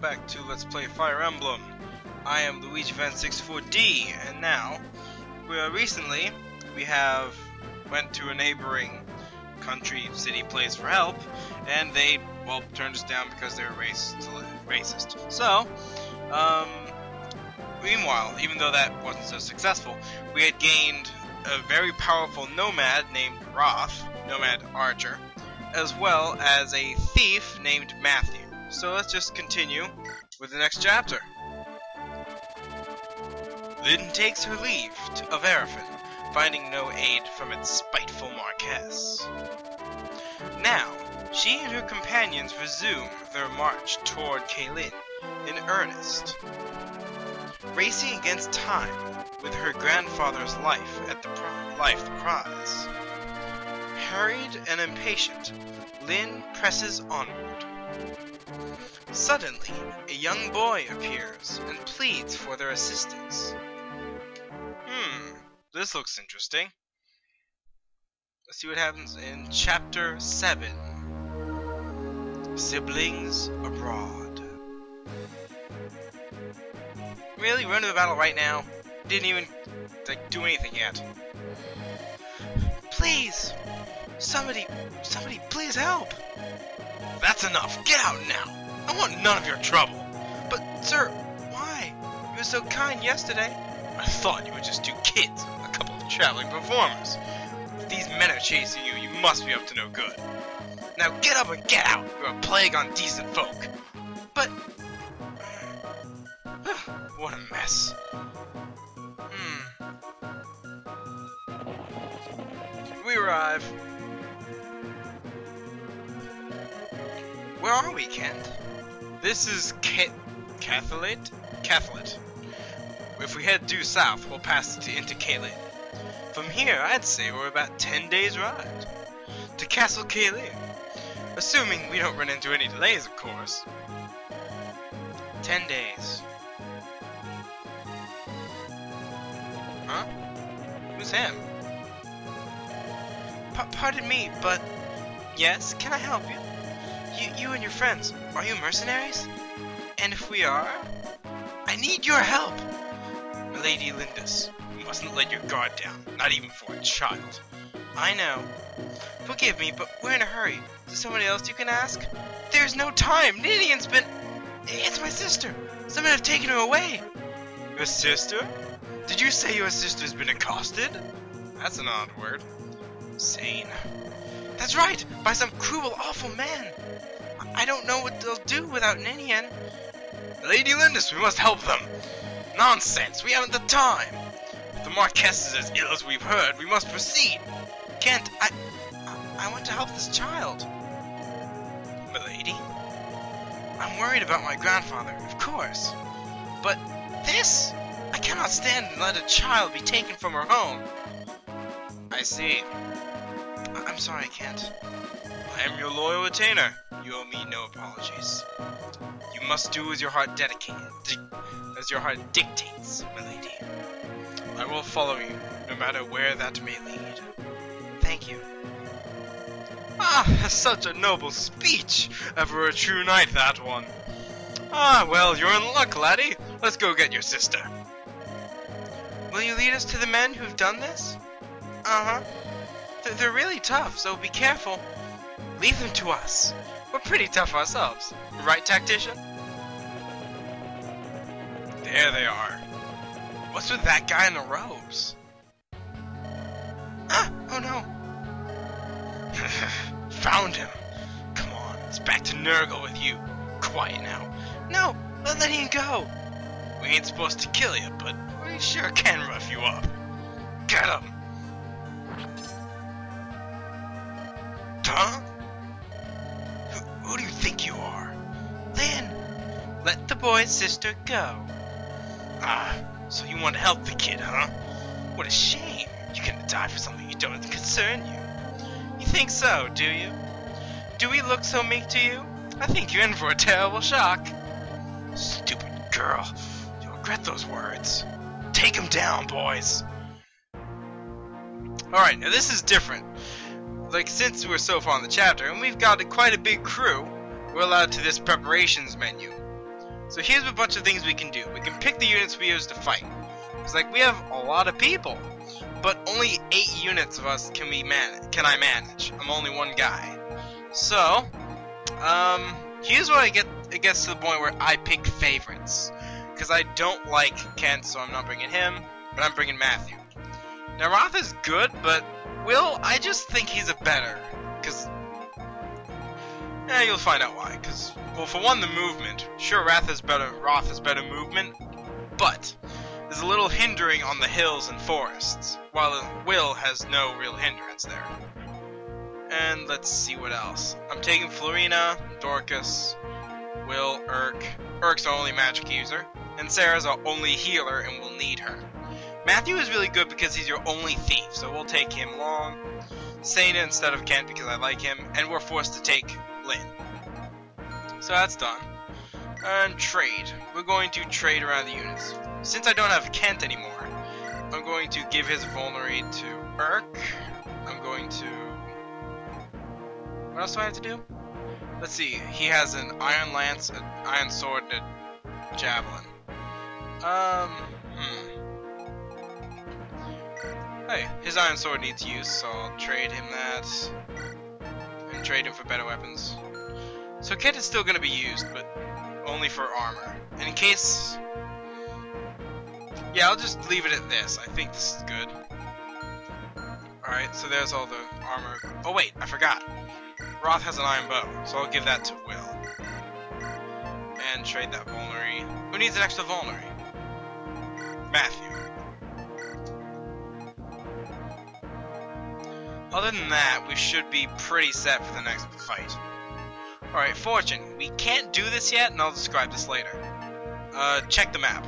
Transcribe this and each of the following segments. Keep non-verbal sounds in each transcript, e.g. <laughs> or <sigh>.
welcome back to Let's Play Fire Emblem. I am Luigi Fan 64D, and now, we are recently, we have went to a neighboring country, city, place for help, and they, well, turned us down because they were racist. racist. So, um, meanwhile, even though that wasn't so successful, we had gained a very powerful nomad named Roth, Nomad Archer, as well as a thief named Matthew. So let's just continue with the next chapter. Lyn takes her leave of Araphen, finding no aid from its spiteful Marquess. Now, she and her companions resume their march toward Caelin in earnest, racing against time with her grandfather's life at the life prize. Hurried and impatient, Lyn presses onward. Suddenly, a young boy appears and pleads for their assistance. Hmm, this looks interesting. Let's see what happens in Chapter 7 Siblings Abroad. Really? Run to the battle right now? Didn't even like, do anything yet. Please! Somebody, somebody, please help! That's enough. Get out now. I want none of your trouble. But, sir, why? You were so kind yesterday. I thought you were just two kids, a couple of traveling performers. If these men are chasing you, you must be up to no good. Now get up and get out. You're a plague on decent folk. But... <sighs> what a mess. Hmm. We arrive. Where are we, Kent? This is Ca Kathelet? Kathelet. If we head due south, we'll pass into Caelin. From here, I'd say we're about 10 days' ride. To Castle Caelin. Assuming we don't run into any delays, of course. 10 days. Huh? Who's him? P pardon me, but... Yes, can I help you? You, you and your friends, are you mercenaries? And if we are, I need your help. Lady Lyndis, you mustn't let your guard down, not even for a child. I know. Forgive me, but we're in a hurry. Is there somebody else you can ask? There's no time. Ninian's been... It's my sister. Someone have taken her away. Your sister? Did you say your sister's been accosted? That's an odd word. Sain. That's right, by some cruel, awful man. I don't know what they'll do without Ninian. Lady Lyndis, we must help them. Nonsense, we haven't the time. If the Marquess is as ill as we've heard, we must proceed. Kent, I, I want to help this child. Milady? I'm worried about my grandfather, of course. But this? I cannot stand and let a child be taken from her home. I see. I am sorry, I can't. I am your loyal retainer. You owe me no apologies. You must do as your heart dedicated, as your heart dictates, milady. I will follow you, no matter where that may lead. Thank you. Ah, such a noble speech! Ever a true knight, that one. Ah, well, you're in luck, laddie. Let's go get your sister. Will you lead us to the men who've done this? Uh-huh. They're really tough, so be careful. Leave them to us. We're pretty tough ourselves. Right, tactician? There they are. What's with that guy in the robes? Ah! Oh no! <laughs> Found him! Come on, it's back to Nergal with you. Quiet now. No! Let, letting him go! We ain't supposed to kill you, but we sure can rough you up. Get him! Huh? Who, who do you think you are? Lyn, let the boy's sister go. Ah, so you want to help the kid, huh? What a shame. You're gonna die for something you don't concern you. You think so, do you? Do we look so meek to you? I think you're in for a terrible shock. Stupid girl. You'll regret those words. Take him down, boys. Alright, now this is different. Like, since we're so far in the chapter, and we've got quite a big crew, we're allowed to this preparations menu. So here's a bunch of things we can do. We can pick the units we use to fight. It's like we have a lot of people, but only eight units of us can we man Can I manage? I'm only one guy. So, um, here's where I get it gets to the point where I pick favorites, because I don't like Kent, so I'm not bringing him, but I'm bringing Matthew. Now Roth is good, but Will, I just think he's a better, because. Eh, you'll find out why. Because, well, for one, the movement. Sure, Rath is better. Roth is better movement, but there's a little hindering on the hills and forests, while Will has no real hindrance there. And let's see what else. I'm taking Florina, Dorcas, Will, Erk. Erk's our only magic user, and Serra's our only healer, and we'll need her. Matthew is really good because he's your only thief, so we'll take him long. Sain instead of Kent because I like him, and we're forced to take Lyn. So that's done. And trade. We're going to trade around the units. Since I don't have Kent anymore, I'm going to give his vulnerary to Erk. I'm going to... What else do I have to do? Let's see. He has an Iron Lance, an Iron Sword, and a Javelin. Um, hmm. Hey, his Iron Sword needs use, so I'll trade him that. And trade him for better weapons. So kit is still going to be used, but only for armor. And in case... Yeah, I'll just leave it at this. I think this is good. Alright, so there's all the armor. Oh wait, I forgot. Roth has an iron bow, so I'll give that to Will. And trade that vulnerary. Who needs an extra vulnerary? Matthew. Other than that, we should be pretty set for the next fight. Alright, Fortune. We can't do this yet, and I'll describe this later. Uh, check the map.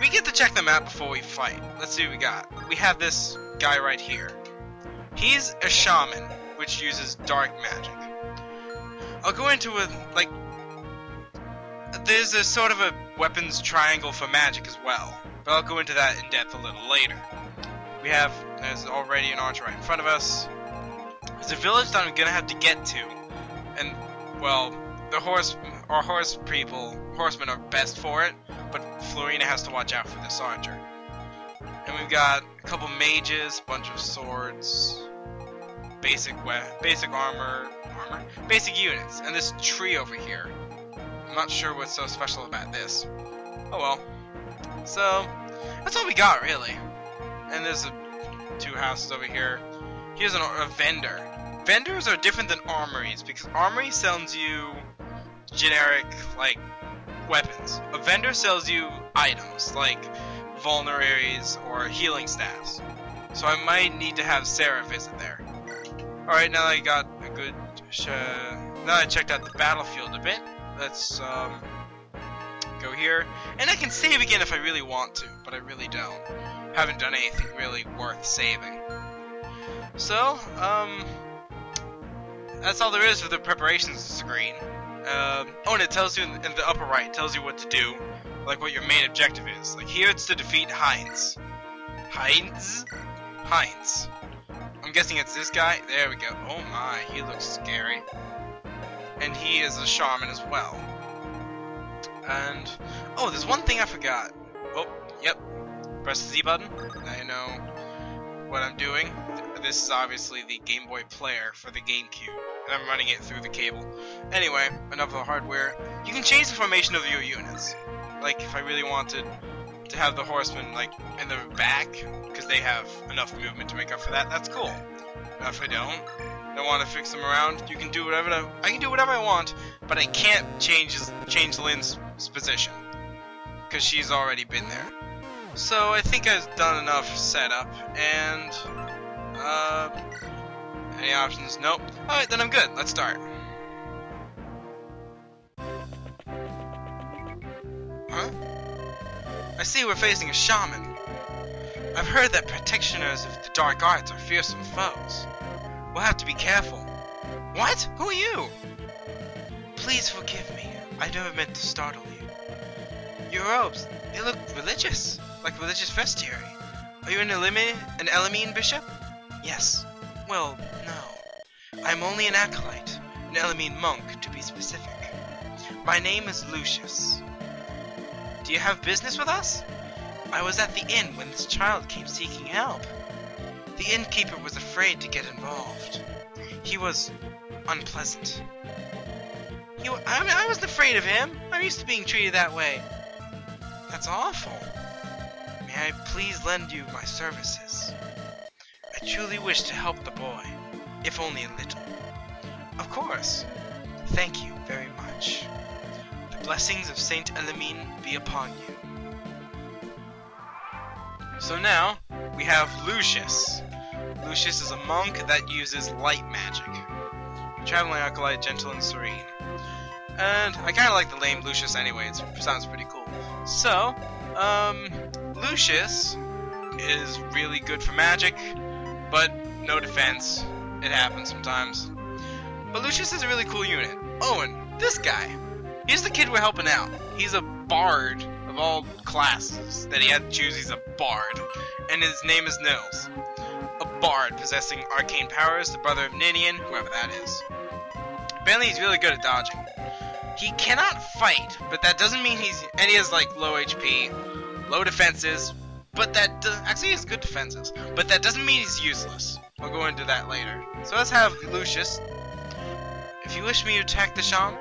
We get to check the map before we fight. Let's see what we got. We have this guy right here. He's a shaman, which uses dark magic. I'll go into a, like, there's a sort of a weapons triangle for magic as well, but I'll go into that in depth a little later. We have, there's already an archer right in front of us. There's a village that I'm gonna have to get to, and, well, the horse, our horse people, horsemen are best for it, but Florina has to watch out for this archer. And we've got a couple mages, bunch of swords, basic basic armor, armor, basic units, and this tree over here. I'm not sure what's so special about this. Oh well. So that's all we got really. And there's a, two houses over here. Here's an, a vendor. Vendors are different than armories because armory sells you generic like weapons. A vendor sells you items like vulneraries or healing staffs. So I might need to have Serra visit there. Alright, now I got a good... Uh, now I checked out the battlefield a bit. Let's um, go here. And I can save again if I really want to, but I really don't. Haven't done anything really worth saving. So, um, that's all there is for the preparations screen. Um, oh, and it tells you in, the upper right, tells you what to do, like what your main objective is. Like here, it's to defeat Heintz. Heintz? Heintz. I'm guessing it's this guy. There we go. Oh my, he looks scary. And he is a shaman as well. And, oh, there's one thing I forgot. Oh, yep. Press the Z button. You know what I'm doing. This is obviously the Game Boy Player for the GameCube. And I'm running it through the cable. Anyway, enough of the hardware. You can change the formation of your units. Like, if I really wanted to have the horsemen, like, in the back, because they have enough movement to make up for that, that's cool. Now, if I don't, I want to fix them around, you can do whatever I, I can do whatever I want, but I can't change change Lyn's position because she's already been there. So I think I've done enough setup, and uh, any options? Nope. All right, then I'm good. Let's start. Huh? I see we're facing a shaman. I've heard that practitioners of the dark arts are fearsome foes. We'll have to be careful. What? Who are you? Please forgive me. I never meant to startle you. Your robes, they look religious, like religious vestiary. Are you an Elimine, an Elimine bishop? Yes. Well, no. I'm only an acolyte, an Elimine monk to be specific. My name is Lucius. Do you have business with us? I was at the inn when this child came seeking help. The innkeeper was afraid to get involved. He was unpleasant. He, I, mean, I wasn't afraid of him. I'm used to being treated that way. That's awful. May I please lend you my services? I truly wish to help the boy, if only a little. Of course. Thank you very much. The blessings of Saint Elimine be upon you. So now, we have Lucius. Lucius is a monk that uses light magic. Traveling acolyte, gentle and serene. And I kind of like the name Lucius anyway, it sounds pretty cool. So, um, Lucius is really good for magic, but no defense. It happens sometimes. But Lucius is a really cool unit. Oh, Owen, this guy. He's the kid we're helping out. He's a bard of all classes that he had to choose. He's a bard. And his name is Nils. A bard possessing arcane powers, the brother of Ninian, whoever that is. Apparently he's really good at dodging. He cannot fight, but that doesn't mean he's... And he has, like, low HP, low defenses, but that... Actually, has good defenses, but that doesn't mean he's useless. I'll go into that later. So let's have Lucius. If you wish me to attack the shaman,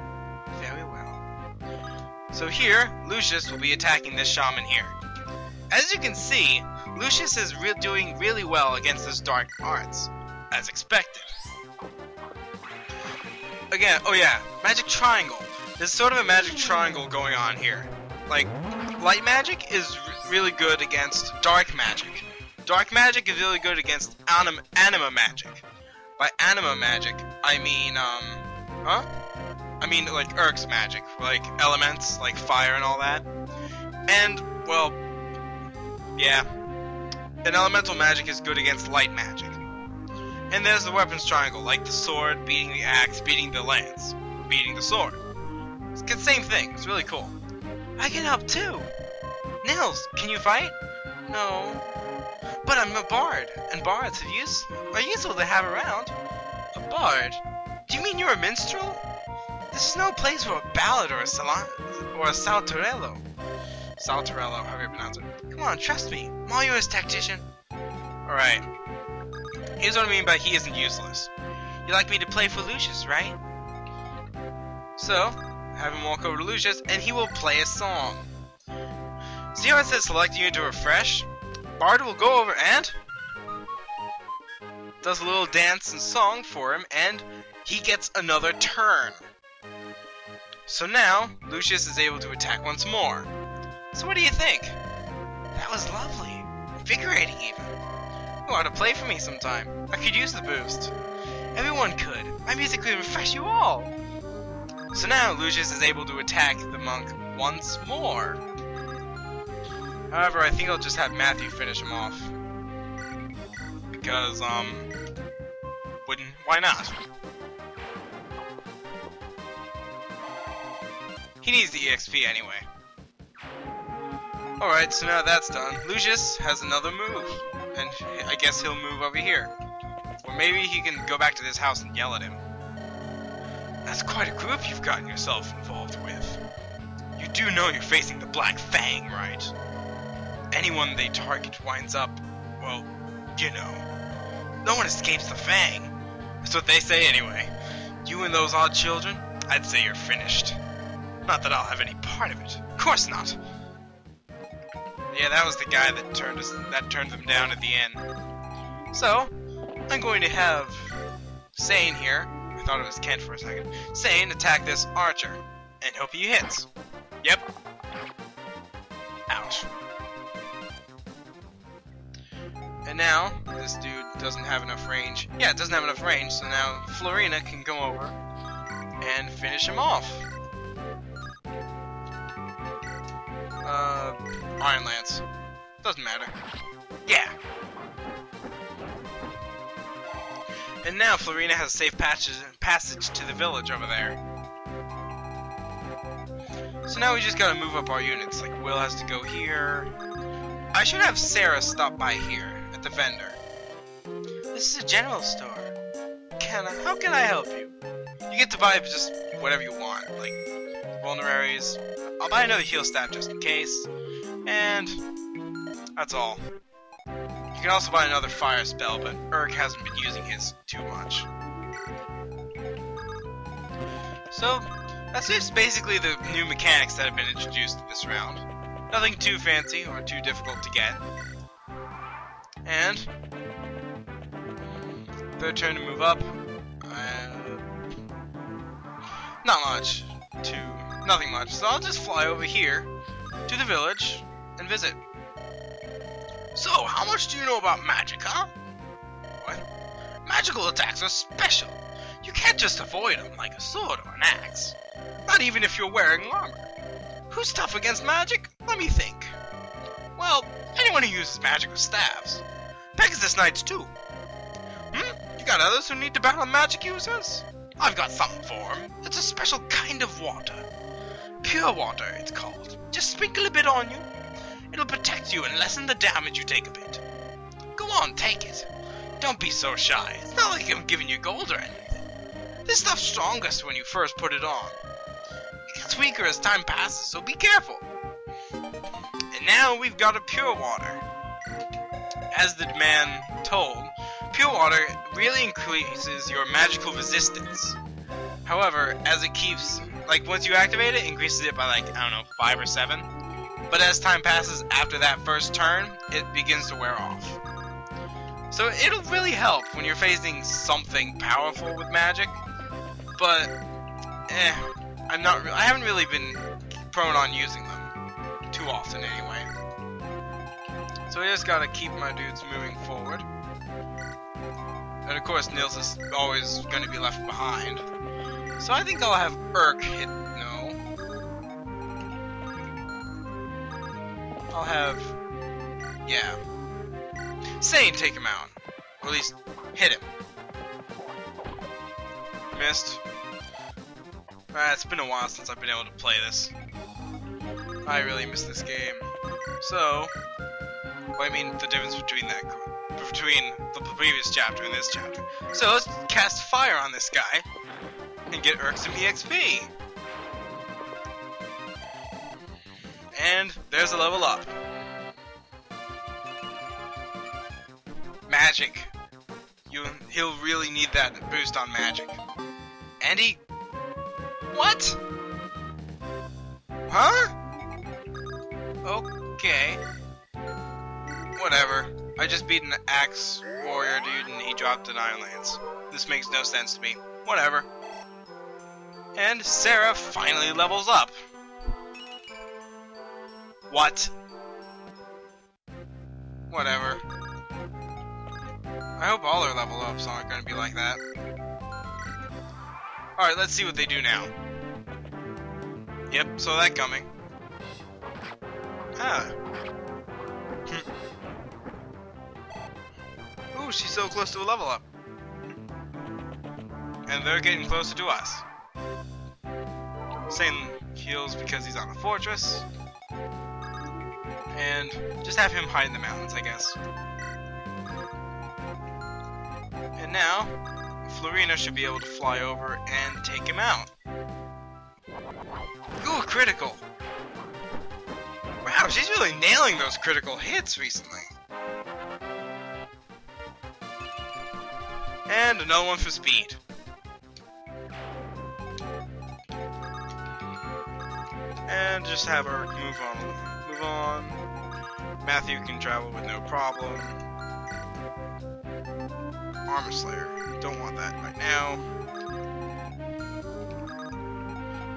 very well. So here, Lucius will be attacking this shaman here. As you can see, Lucius is re doing really well against this dark arts, as expected. Again, oh yeah, magic triangle. There's sort of a magic triangle going on here. Like, light magic is really good against dark magic. Dark magic is really good against anim anima magic. By anima magic, I mean, um, huh? I mean, like, Erk's magic, like elements, like fire and all that. And, well, yeah. And elemental magic is good against light magic. And there's the weapons triangle, like the sword, beating the axe, beating the lance, beating the sword. It's the same thing. It's really cool. I can help too. Nils, can you fight? No. But I'm a bard, and bards are, use are useful to have around. A bard? Do you mean you're a minstrel? This is no place for a ballad or a salon or a saltarello. Saltarello, however you pronounce it. Come on, trust me. I'm all yours, tactician. Alright. Here's what I mean by he isn't useless. You like me to play for Lucius, right? So, have him walk over to Lucius, and he will play a song. See how says select unit to refresh? Bard will go over and does a little dance and song for him, and he gets another turn. So now, Lucius is able to attack once more. So what do you think? That was lovely. Invigorating even. You ought to play for me sometime. I could use the boost. Everyone could. My music could refresh you all. So now Lucius is able to attack the monk once more. However, I think I'll just have Matthew finish him off. Because, um, wouldn't, why not? He needs the EXP anyway. Alright, so now that's done. Lucius has another move, and I guess he'll move over here. Or maybe he can go back to this house and yell at him. That's quite a group you've gotten yourself involved with. You do know you're facing the Black Fang, right? Anyone they target winds up, well, you know. No one escapes the Fang. That's what they say anyway. You and those odd children, I'd say you're finished. Not that I'll have any part of it. Of course not. Yeah, that was the guy that turned us that turned them down at the end. So, I'm going to have Sain here. Thought it was Kent for a second. Sain attack this archer and hope he hits. Yep. Ouch. And now, this dude doesn't have enough range. Yeah, it doesn't have enough range, so now Florina can go over and finish him off. Uh, Iron Lance. Doesn't matter. Yeah. And now Florina has a safe passage, to the village over there. So now we just gotta move up our units. Like, Will has to go here. I should have Serra stop by here, at the vendor. This is a general store. Can I, how can I help you? You get to buy just whatever you want, like vulneraries. I'll buy another heal staff just in case. And that's all. Can also buy another fire spell, but Erk hasn't been using his too much. So, that's just basically the new mechanics that have been introduced this round. Nothing too fancy or too difficult to get. And their turn to move up. Uh, not much. To nothing much. So I'll just fly over here to the village and visit. So, how much do you know about magic, huh? What? Magical attacks are special. You can't just avoid them like a sword or an axe. Not even if you're wearing armor. Who's tough against magic? Let me think. Well, anyone who uses magic with staves. Pegasus Knights too. Hmm? You got others who need to battle magic users? I've got something for them. It's a special kind of water. Pure water, it's called. Just sprinkle a bit on you. It'll protect you and lessen the damage you take a bit. Go on, take it. Don't be so shy. It's not like I'm giving you gold or anything. This stuff's strongest when you first put it on. It gets weaker as time passes, so be careful. And now we've got a pure water. As the man told, pure water really increases your magical resistance. However, as it keeps, like once you activate it, increases it by like, I don't know, 5 or 7. But as time passes after that first turn, it begins to wear off. So it'll really help when you're facing something powerful with magic. But, eh, I'm not, I haven't really been prone on using them. Too often anyway. So I just gotta keep my dudes moving forward. And of course Nils is always gonna be left behind. So I think I'll have Erk hit, no. I'll have, yeah. Sain take him out. Or at least, hit him. Missed. Ah, it's been a while since I've been able to play this. I really miss this game. So, well, I mean the difference between that, between the previous chapter and this chapter. So let's cast fire on this guy and get Erk some EXP. And there's a level up. Magic. You, he'll really need that boost on magic. And he... What? Huh? Okay. Whatever. I just beat an axe warrior dude and he dropped an Iron Lance. This makes no sense to me. Whatever. And Serra finally levels up. What? Whatever. I hope all their level ups aren't going to be like that. Alright, let's see what they do now. Yep, saw that coming. Ah. Ooh, she's so close to a level up. And they're getting closer to us. Sain heals because he's on a fortress. And just have him hide in the mountains, I guess. And now, Florina should be able to fly over and take him out. Ooh, critical! Wow, she's really nailing those critical hits recently. And another one for speed. And just have her move on. Move on. Matthew can travel with no problem. Armor Slayer. Don't want that right now.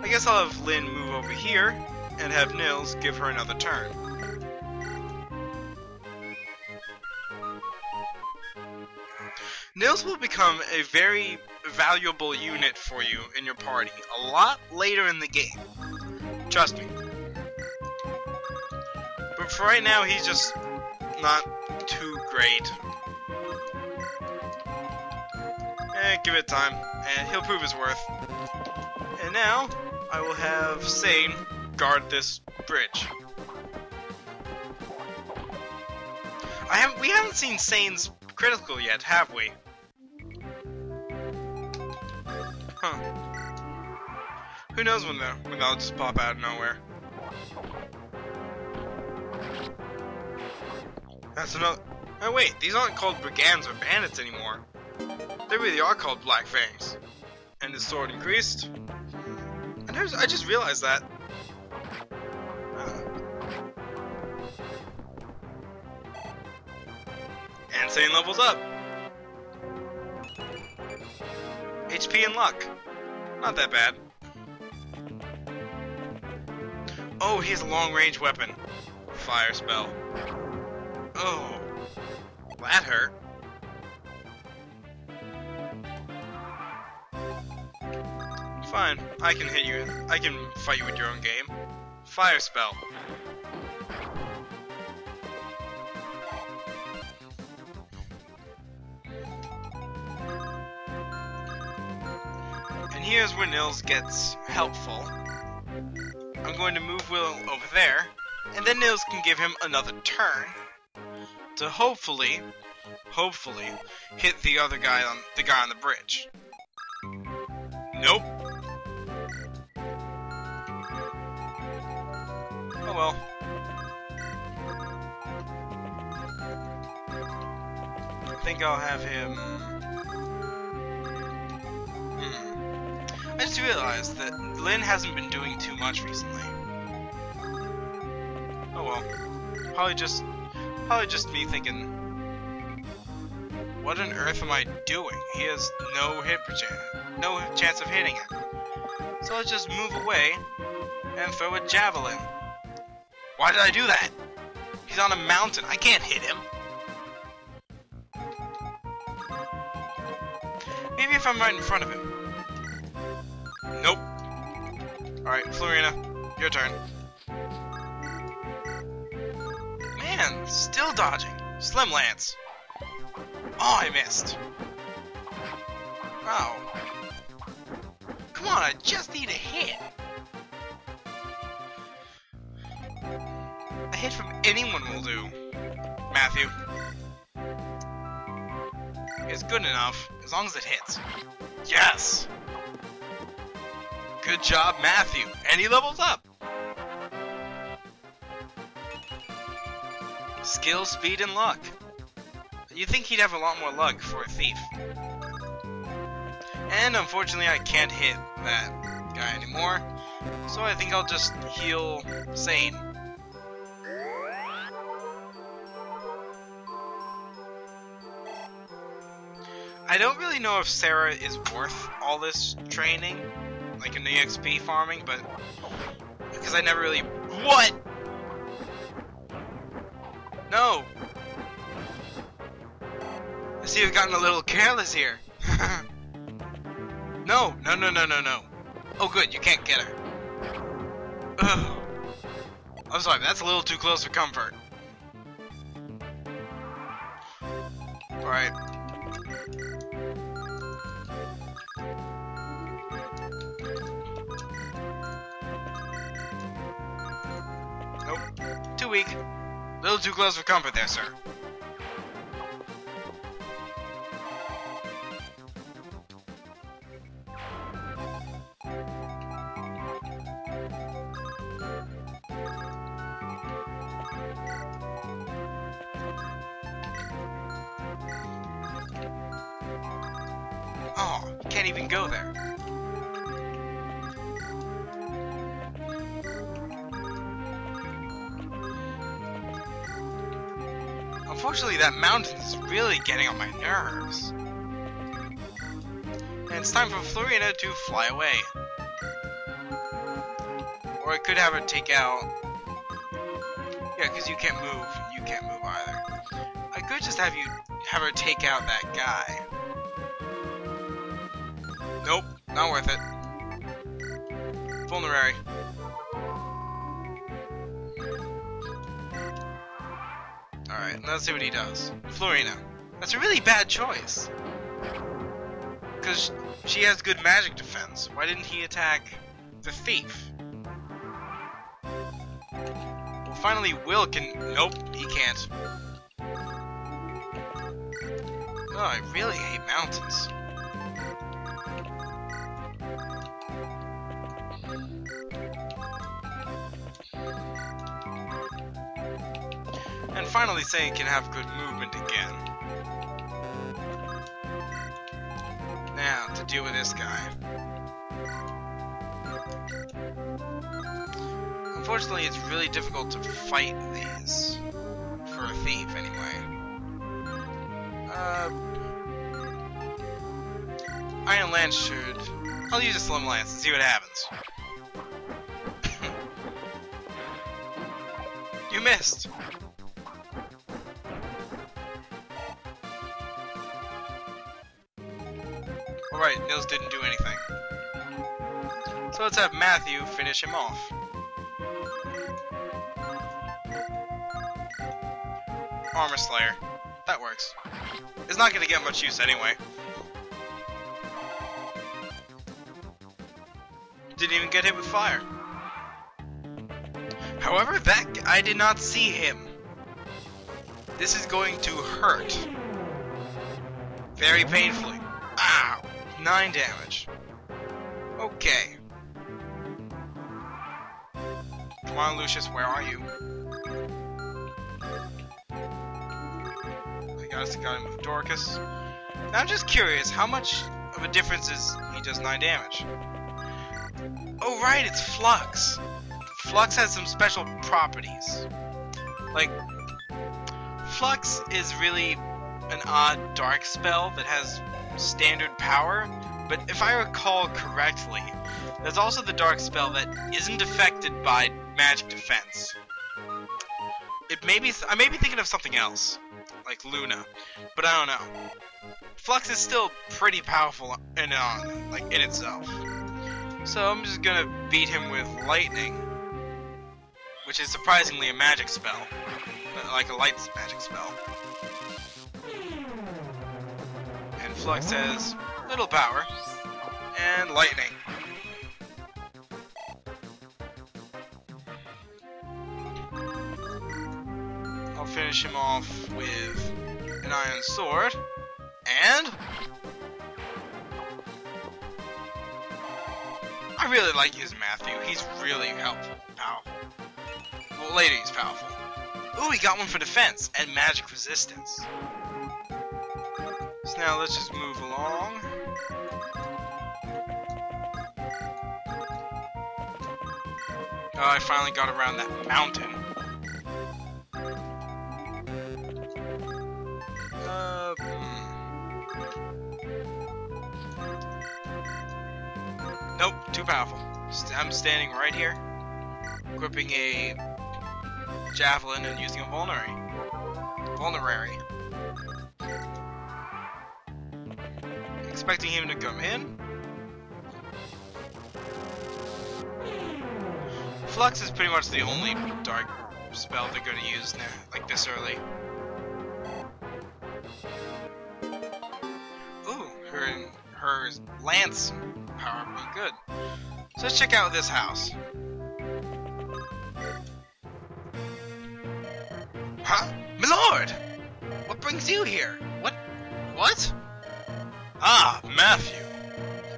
I guess I'll have Lyn move over here and have Nils give her another turn. Nils will become a very valuable unit for you in your party a lot later in the game. Trust me. For right now, he's just not too great. Eh, give it time, and he'll prove his worth. And now, I will have Sain guard this bridge. I have we haven't seen Sain's critical yet, have we? Huh. Who knows when they'll, when they'll just pop out of nowhere. That's another... Oh wait, these aren't called brigands or bandits anymore. They really are called Black Fangs. And his sword increased. And I, I just realized that. Uh, and Sain levels up. HP and luck. Not that bad. Oh, he has a long range weapon. Fire spell. Oh. That hurt. Fine, I can hit you. I can fight you with your own game. Fire spell. And here's where Nils gets helpful. I'm going to move Will over there, and then Nils can give him another turn to hopefully, hopefully, hit the other guy on the guy on the bridge. Nope. Oh well. I think I'll have him. Hmm. I just realized that Lyn hasn't been doing too much recently. Oh well. Probably just Probably just me thinking, what on earth am I doing? He has no hit chance, no chance of hitting it. So let's just move away and throw a javelin. Why did I do that? He's on a mountain. I can't hit him. Maybe if I'm right in front of him. Nope. Alright, Florina, your turn. Man, still dodging. Slim Lance. Oh, I missed. Oh. Come on, I just need a hit. A hit from anyone will do. Matthew. It's good enough, as long as it hits. Yes! Good job, Matthew. And he levels up. Skill, speed, and luck. You'd think he'd have a lot more luck for a thief. And unfortunately I can't hit that guy anymore, so I think I'll just heal Sain. I don't really know if Serra is worth all this training, like in the EXP farming, but because I never really... What? No! I see you've gotten a little careless here. <laughs> no, no, no, no, no, no. Oh good, you can't get her. Ugh. I'm sorry, that's a little too close for comfort. Alright. Too close for comfort there, sir. That mountain is really getting on my nerves. And it's time for Florina to fly away. Or I could have her take out... Yeah, because you can't move. You can't move either. I could just have you have her take out that guy. Nope, not worth it. Vulnerary. Let's see what he does. Florina. That's a really bad choice. Because she has good magic defense. Why didn't he attack the thief? Well, finally Will can... Nope, he can't. Oh, I really hate mountains. Finally Sain can have good movement again. Now, to deal with this guy. Unfortunately, it's really difficult to fight these. For a thief, anyway. Uh, Iron Lance should... I'll use a Slim Lance and see what happens. <laughs> you missed! Alright, Nils didn't do anything. So let's have Matthew finish him off. Armor Slayer. That works. It's not gonna get much use anyway. Didn't even get hit with fire. However, that I did not see him. This is going to hurt. Very painfully. 9 damage. Okay. Come on, Lucius, where are you? I got, got him with Dorcas. Now I'm just curious, how much of a difference is he does 9 damage? Oh right, it's Flux. Flux has some special properties. Like, Flux is really an odd dark spell that has standard power, but if I recall correctly, there's also the dark spell that isn't affected by magic defense. It may be I may be thinking of something else, like Luna, but I don't know. Flux is still pretty powerful in uh, like in itself. So I'm just gonna beat him with lightning, which is surprisingly a magic spell, like a light magic spell. Flux has little power and lightning. I'll finish him off with an iron sword and I really like his Matthew. He's really helpful, powerful. Well, later he's powerful. Ooh, he got one for defense and magic resistance. So now let's just move along. Oh, I finally got around that mountain. Uh, hmm. Nope, too powerful. I'm standing right here, gripping a javelin and using a vulnerary. Vulnerary. Expecting him to come in. Flux is pretty much the only dark spell they're gonna use now, like this early. Ooh, her her lance power be good. So let's check out this house. Huh? Milord! What brings you here? What? What? Ah, Matthew.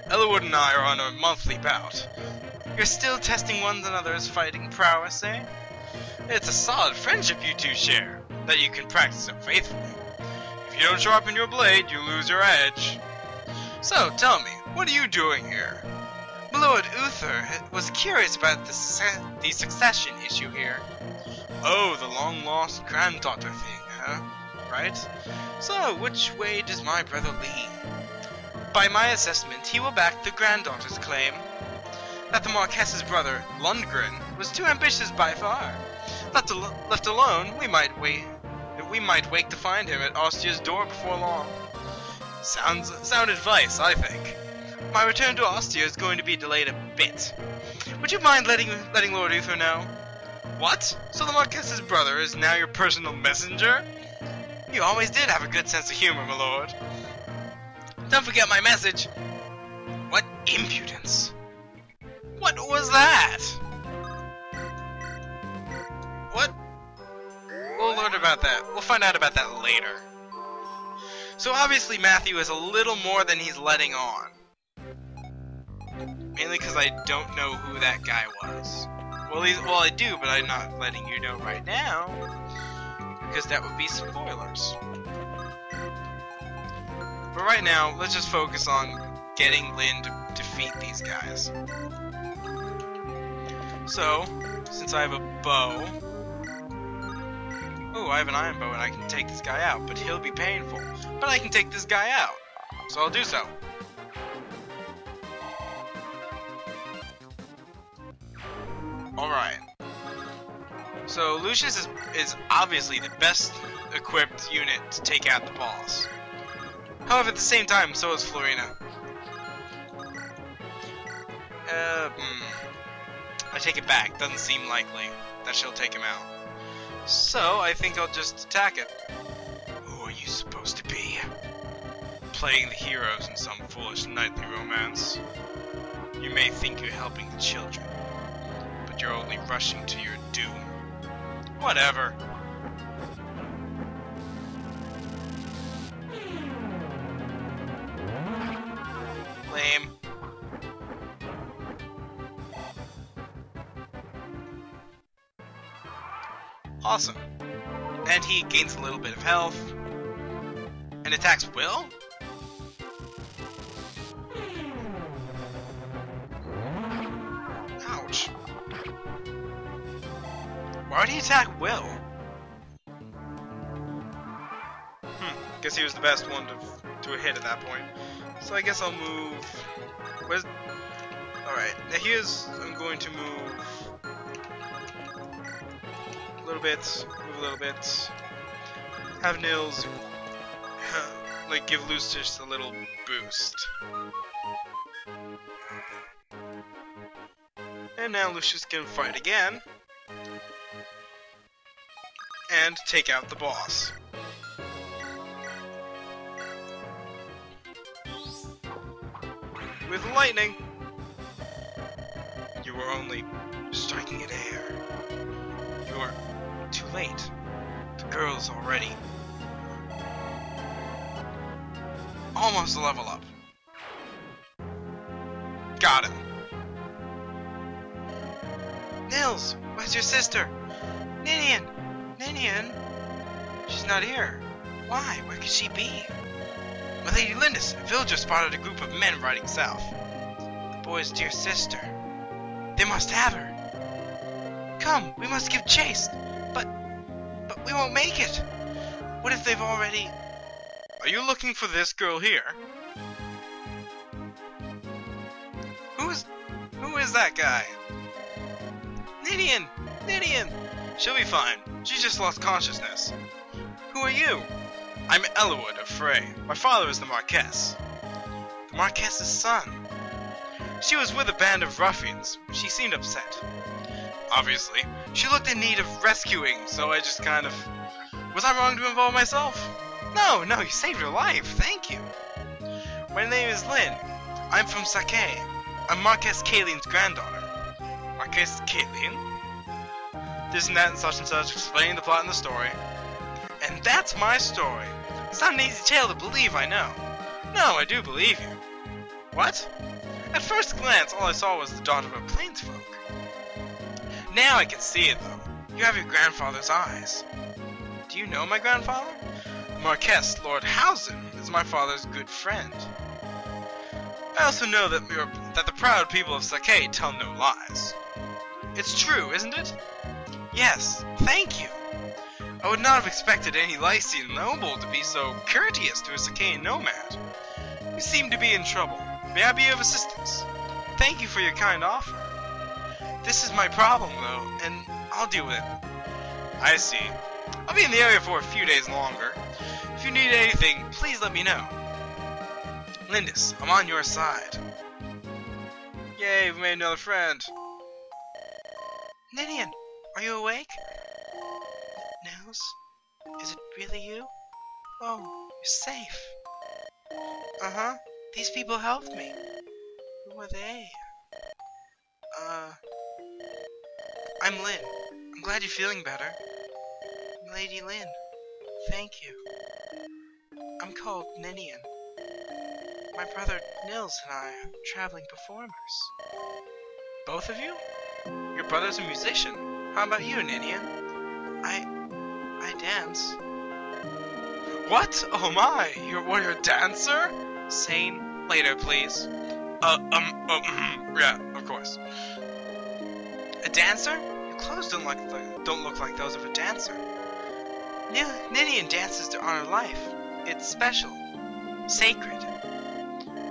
Eliwood and I are on a monthly bout. You're still testing one another's fighting prowess, eh? It's a solid friendship you two share, that you can practice so faithfully. If you don't sharpen your blade, you lose your edge. So, tell me, what are you doing here? Lord Uther was curious about the, the succession issue here. Oh, the long-lost granddaughter thing, huh? Right? So, which way does my brother lean? By my assessment, he will back the granddaughter's claim. That the Marquess's brother, Lundgren, was too ambitious by far. Left, al left alone, we might wait. We might wake to find him at Ostia's door before long. Sounds sound advice, I think. My return to Ostia is going to be delayed a bit. Would you mind letting letting Lord Uther know? What? So the Marquess's brother is now your personal messenger? You always did have a good sense of humor, my lord. Don't forget my message. What impudence. What was that? What? We'll learn about that. We'll find out about that later. So obviously Matthew is a little more than he's letting on. Mainly because I don't know who that guy was. Well, well, I do, but I'm not letting you know right now. because that would be spoilers. But right now, let's just focus on getting Lyn to defeat these guys. So, since I have a bow... Oh, I have an iron bow and I can take this guy out, but he'll be painful. But I can take this guy out, so I'll do so. Alright. So Lucius is, is obviously the best equipped unit to take out the boss. However, at the same time, so is Florina. Uh, hmm. I take it back. Doesn't seem likely that she'll take him out. So, I think I'll just attack it. Who are you supposed to be? Playing the heroes in some foolish knightly romance. You may think you're helping the children, but you're only rushing to your doom. Whatever. Lame. Awesome. And he gains a little bit of health. And attacks Will? Ouch. Why would he attack Will? Hmm, guess he was the best one to, to hit at that point. So I guess I'll move... Where's... Alright, now here's... I'm going to move A little bit, move a little bit. Have Nils <sighs> like give Lucius a little boost. And now Lucius can fight again. And take out the boss. Lightning! You were only striking at air. You are too late. The girl's already almost level up. Got him. Nils, where's your sister? Ninian! Ninian? She's not here. Why? Where could she be? My Lady Lyndis, a villager spotted a group of men riding south. Boy's dear sister. They must have her. Come, we must give chase. But, but we won't make it! What if they've already... Are you looking for this girl here? Who's... Who is that guy? Ninian! Ninian! She'll be fine. She just lost consciousness. Who are you? I'm Eliwood of Pherae. My father is the Marquess. The Marquess's son. She was with a band of ruffians. She seemed upset obviously. She looked in need of rescuing, so I just kind of... Was I wrong to involve myself? No, no, you saved her life, thank you. My name is Lyn. I'm from Sacae. I'm Marquess Caelin's granddaughter. Marquess Caelin? This and that and such and such, explaining the plot and the story. And that's my story. It's not an easy tale to believe, I know. No, I do believe you. What? At first glance, all I saw was the daughter of a plainsfolk. Now I can see it, though. You have your grandfather's eyes. Do you know my grandfather? Marquess Lord Hausen is my father's good friend. I also know that, that the proud people of Sacae tell no lies. It's true, isn't it? Yes, thank you. I would not have expected any Lycian noble to be so courteous to a Sacae nomad. You seem to be in trouble. May I be of assistance? Thank you for your kind offer. This is my problem, though, and I'll deal with it. I see. I'll be in the area for a few days longer. If you need anything, please let me know. Lyndis, I'm on your side. Yay, we made another friend. Ninian, are you awake? Nils, is it really you? Oh, you're safe. Uh-huh. These people helped me. Who are they? Uh, I'm Lyn. I'm glad you're feeling better. Lady Lyn. Thank you. I'm called Ninian. My brother Nils and I are traveling performers. Both of you? Your brother's a musician. How about you, Ninian? I... I dance. What? Oh my, you're what, you're a dancer? Sain, later please. Uh, um, um, yeah, of course. A dancer? Your clothes don't look like, don't look like those of a dancer. Ninian dances to honor life. It's special. Sacred.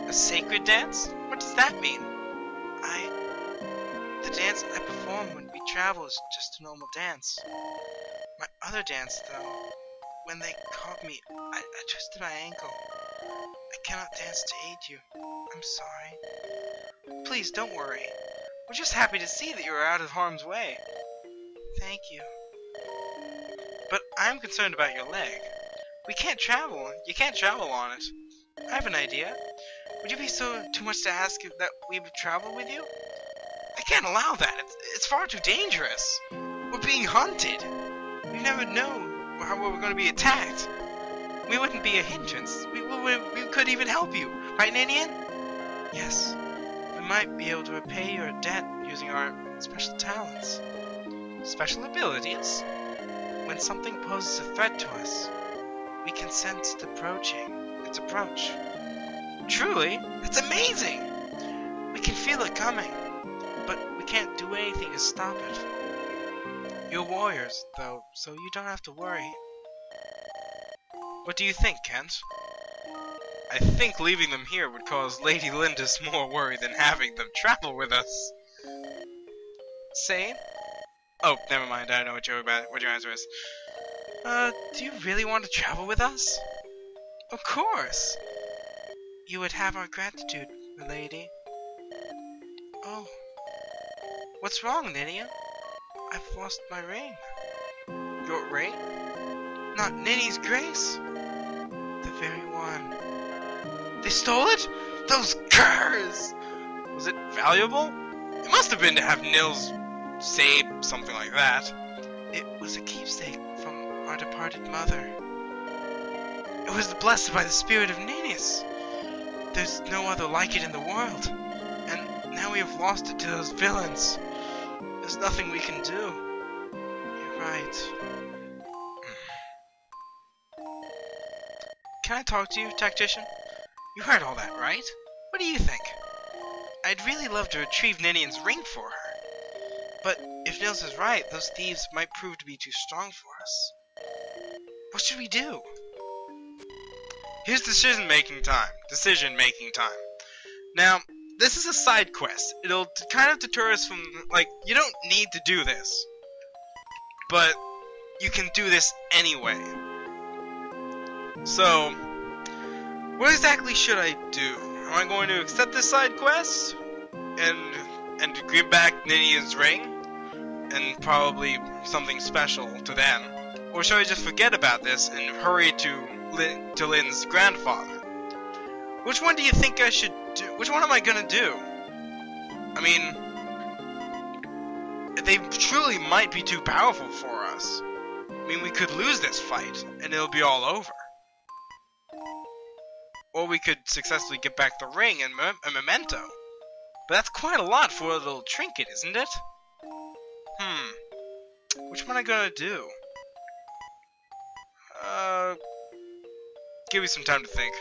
A sacred dance? What does that mean? I... The dance I perform when we travel is just a normal dance. My other dance, though, when they caught me, I, I twisted my ankle. I cannot dance to aid you. I'm sorry. Please, don't worry. We're just happy to see that you are out of harm's way. Thank you. But I'm concerned about your leg. We can't travel. You can't travel on it. I have an idea. Would you be so too much to ask that we travel with you? I can't allow that. It's, it's far too dangerous. We're being hunted. We never know how we're going to be attacked. We wouldn't be a hindrance. We, we, we could even help you. Right, Ninian? Yes. We might be able to repay your debt using our special talents. Special abilities? When something poses a threat to us, we can sense it approaching. Its approach. Truly? It's amazing! We can feel it coming, but we can't do anything to stop it. You're warriors, though, so you don't have to worry. What do you think, Kent? I think leaving them here would cause Lady Lyndis more worry than having them travel with us. Sain? Oh, never mind. I don't know what your what your answer is. Uh, do you really want to travel with us? Of course. You would have our gratitude, milady. Oh. What's wrong, Ninian? I've lost my ring. Your ring? Not Ninis's grace? The very one. They stole it? Those curs! Was it valuable? It must have been to have Nils say something like that. It was a keepsake from our departed mother. It was blessed by the spirit of Ninis. There's no other like it in the world. And now we have lost it to those villains. There's nothing we can do. You're right. Can I talk to you, tactician? You heard all that, right? What do you think? I'd really love to retrieve Ninian's ring for her. But if Nils is right, those thieves might prove to be too strong for us. What should we do? Here's decision making time. Decision making time. Now, this is a side quest. It'll kind of deter us from, like, you don't need to do this. But, you can do this anyway. So, what exactly should I do? Am I going to accept this side quest? And, and give back Ninian's ring? And probably something special to them? Or should I just forget about this and hurry to Lin, to Lyn's grandfather? Which one do you think I should do? Which one am I gonna do? I mean, they truly might be too powerful for us. I mean, we could lose this fight, and it'll be all over. Or we could successfully get back the ring and a memento. But that's quite a lot for a little trinket, isn't it? Hmm. Which one am I gonna do? Uh, give me some time to think.